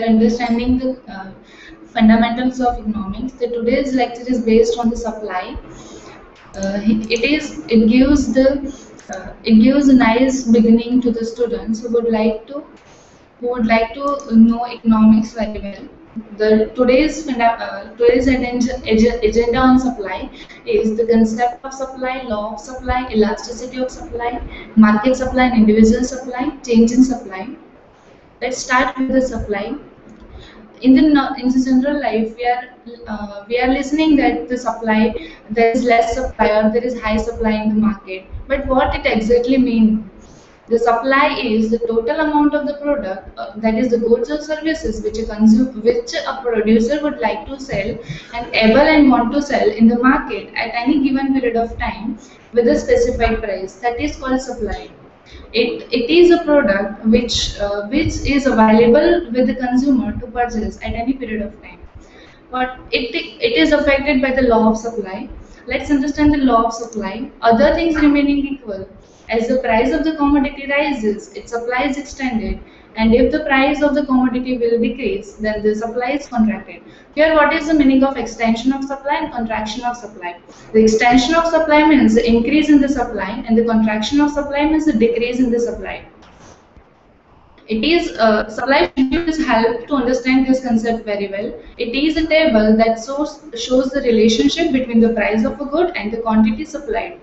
understanding the uh, fundamentals of economics. The today's lecture is based on the supply. Uh, it is it gives the uh, it gives a nice beginning to the students who would like to who would like to know economics very well. The today's uh, today's agenda on supply is the concept of supply, law of supply, elasticity of supply, market supply, and individual supply, change in supply let's start with the supply. In the in the general life we are uh, we are listening that the supply there is less supply or there is high supply in the market. But what it exactly means the supply is the total amount of the product uh, that is the goods or services which a consume which a producer would like to sell and able and want to sell in the market at any given period of time with a specified price. That is called supply it, it is a product which, uh, which is available with the consumer to purchase at any period of time. But it, it is affected by the law of supply. Let's understand the law of supply. Other things remaining equal. As the price of the commodity rises, its supply is extended and if the price of the commodity will decrease, then the supply is contracted. Here, what is the meaning of extension of supply and contraction of supply? The extension of supply means the increase in the supply, and the contraction of supply means the decrease in the supply. It is uh, supply schedules help to understand this concept very well. It is a table that shows the relationship between the price of a good and the quantity supplied.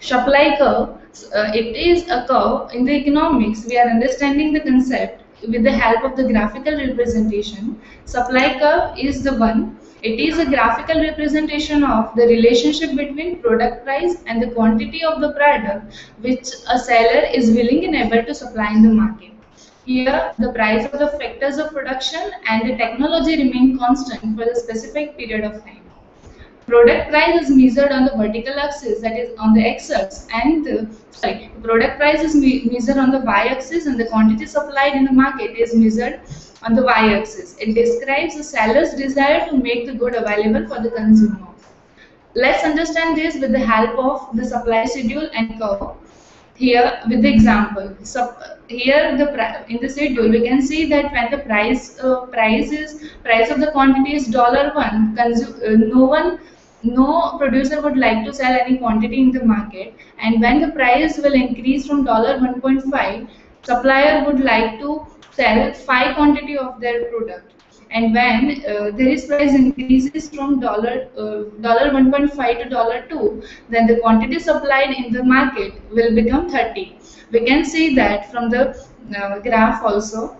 Supply curve, uh, it is a curve in the economics. We are understanding the concept with the help of the graphical representation. Supply curve is the one. It is a graphical representation of the relationship between product price and the quantity of the product which a seller is willing and able to supply in the market. Here, the price of the factors of production and the technology remain constant for the specific period of time. Product price is measured on the vertical axis, that is on the x-axis, and the, sorry, product price is me measured on the y-axis, and the quantity supplied in the market is measured on the y-axis. It describes the seller's desire to make the good available for the consumer. Let's understand this with the help of the supply schedule and curve. Here, with the example, so here the in the schedule we can see that when the price uh, price is price of the quantity is dollar one, uh, no one no producer would like to sell any quantity in the market and when the price will increase from dollar 1.5 supplier would like to sell five quantity of their product. And when uh, there is price increases from dollar uh, dollar 1.5 to dollar 2 then the quantity supplied in the market will become 30 we can see that from the uh, graph also.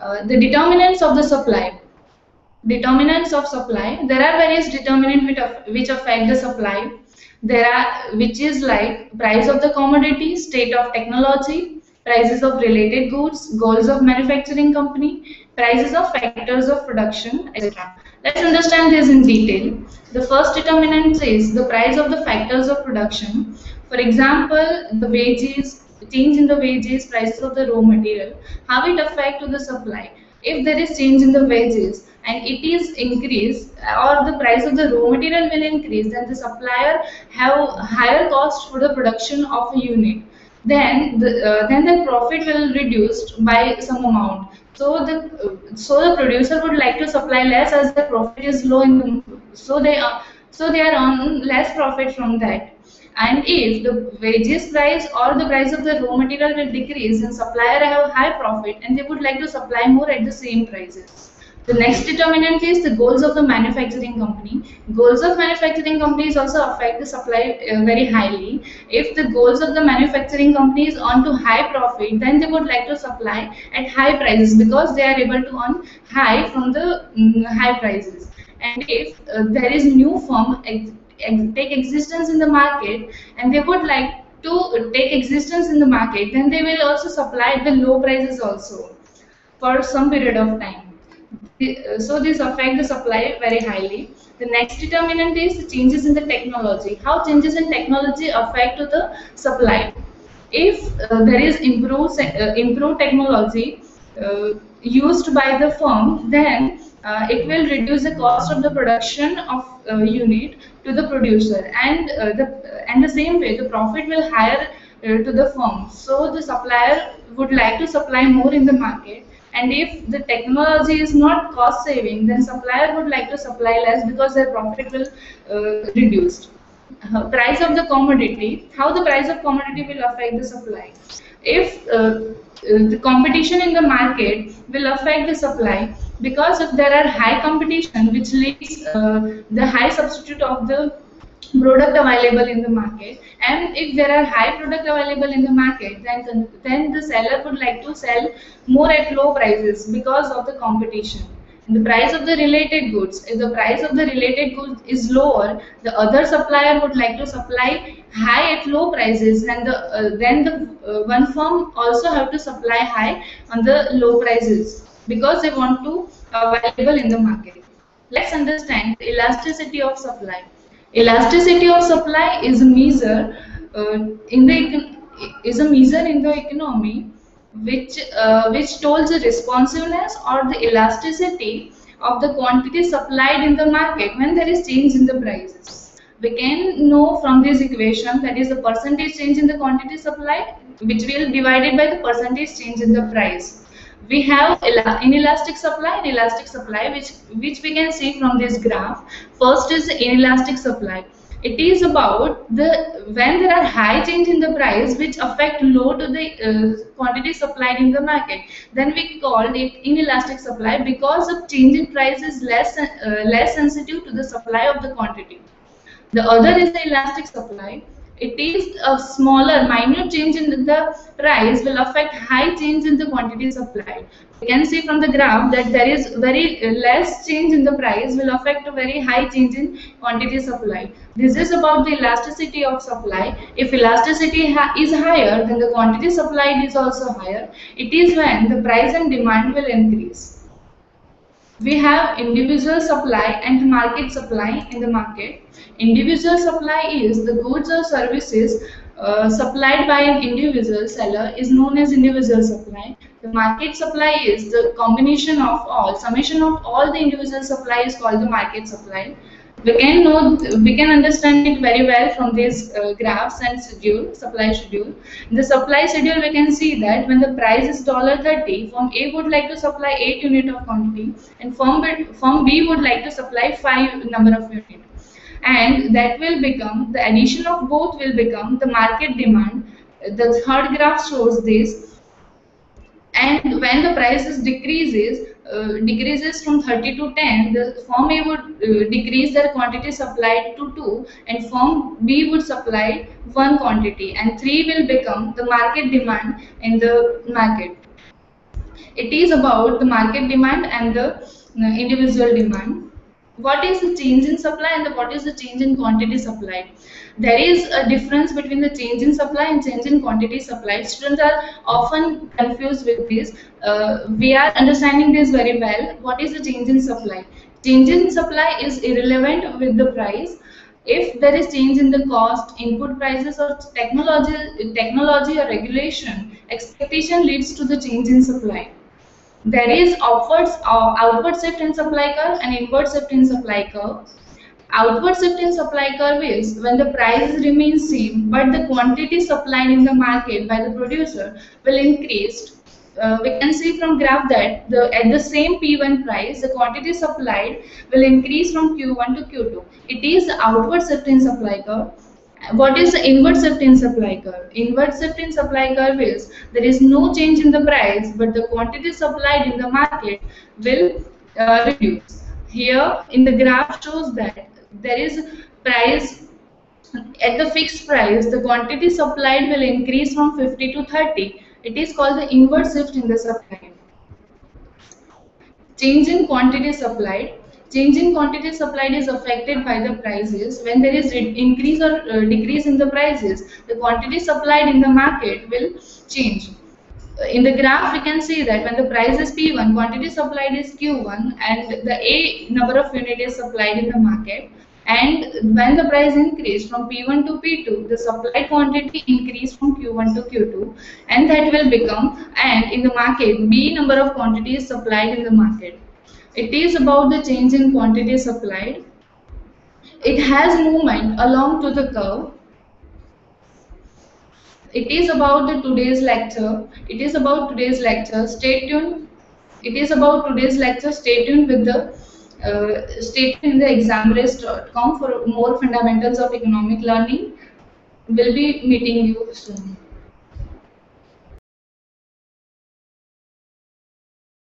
Uh, the determinants of the supply determinants of supply. There are various determinants which affect the supply. There are which is like price of the commodity state of technology prices of related goods goals of manufacturing company prices of factors of production etc let's understand this in detail. The first determinant is the price of the factors of production. For example the wages change in the wages prices of the raw material how it affect to the supply. If there is change in the wages and it is increased or the price of the raw material will increase then the supplier have higher cost for the production of a unit. Then the uh, then the profit will reduced by some amount. So the uh, so the producer would like to supply less as the profit is low in so they are so they are on less profit from that. And if the wages price or the price of the raw material will decrease then supplier have high profit and they would like to supply more at the same prices the next determinant is the goals of the manufacturing company. Goals of manufacturing companies also affect the supply uh, very highly. If the goals of the manufacturing company is on to high profit, then they would like to supply at high prices because they are able to earn high from the um, high prices. And if uh, there is new firm ex ex take existence in the market and they would like to take existence in the market, then they will also supply at the low prices also for some period of time so this affect the supply very highly. The next determinant is the changes in the technology. How changes in technology affect the supply? If uh, there is improved uh, improved technology uh, used by the firm, then uh, it will reduce the cost of the production of uh, unit to the producer, and uh, the and the same way the profit will higher to the firm. So the supplier would like to supply more in the market and if the technology is not cost saving then supplier would like to supply less because their profit will uh, reduced. Uh, price of the commodity how the price of commodity will affect the supply. If uh, uh, the competition in the market will affect the supply because if there are high competition which leads uh, the high substitute of the product available in the market. And if there are high product available in the market then then the seller would like to sell more at low prices because of the competition. The price of the related goods if the price of the related goods is lower the other supplier would like to supply high at low prices and the uh, then the uh, one firm also have to supply high on the low prices because they want to available in the market. Let's understand the elasticity of supply elasticity of supply is a measure uh, in the is a measure in the economy which uh, which tells the responsiveness or the elasticity of the quantity supplied in the market when there is change in the prices. We can know from this equation that is the percentage change in the quantity supplied which will divided by the percentage change in the price. We have inelastic supply and elastic supply which which we can see from this graph. First is the inelastic supply. It is about the when there are high change in the price which affect low to the uh, quantity supplied in the market then we called it inelastic supply because of change in price is less uh, less sensitive to the supply of the quantity. The other is the elastic supply it is a uh, smaller minute change in the price will affect high change in the quantity supplied you can see from the graph that there is very less change in the price will affect a very high change in quantity supply. This is about the elasticity of supply. If elasticity is higher, then the quantity supplied is also higher. It is when the price and demand will increase. We have individual supply and market supply in the market. Individual supply is the goods or services uh, supplied by an individual seller is known as individual supply. The market supply is the combination of all, summation of all the individual supply is called the market supply. We can know, we can understand it very well from these uh, graphs and schedule, supply schedule. In the supply schedule, we can see that when the price is $30, firm A would like to supply 8 unit of quantity and firm B, firm B would like to supply 5 number of unit. And that will become the addition of both will become the market demand. The third graph shows this. And when the prices decreases uh, decreases from 30 to 10 the firm A would uh, decrease their quantity supplied to 2 and firm B would supply one quantity and 3 will become the market demand in the market. It is about the market demand and the uh, individual demand. What is the change in supply and the, what is the change in quantity supplied there is a difference between the change in supply and change in quantity. Supplied students are often confused with this. Uh, we are understanding this very well. What is the change in supply? Change in supply is irrelevant with the price. If there is change in the cost input prices or technology technology or regulation expectation leads to the change in supply. There is upwards uh, outward shift in supply curve and inward shift in supply curve outward shift in supply curve is when the price remains same but the quantity supplied in the market by the producer will increase uh, we can see from graph that the at the same P1 price the quantity supplied will increase from Q1 to Q2 it is the outward shift in supply curve what is the inward shift in supply curve? Inward shift in supply curve is there is no change in the price, but the quantity supplied in the market will uh, reduce. Here in the graph shows that there is price at the fixed price, the quantity supplied will increase from 50 to 30. It is called the inverse shift in the supply. Change in quantity supplied Change in quantity supplied is affected by the prices. When there is increase or uh, decrease in the prices, the quantity supplied in the market will change. In the graph, we can see that when the price is P1, quantity supplied is Q1 and the A number of unit is supplied in the market. And when the price increased from P1 to P2, the supplied quantity increased from Q1 to Q2 and that will become and in the market B number of quantities supplied in the market. It is about the change in quantity supplied. It has movement along to the curve. It is about the today's lecture. It is about today's lecture. Stay tuned it is about today's lecture. Stay tuned with the uh, in the examrace.com for more fundamentals of economic learning. We'll be meeting you soon.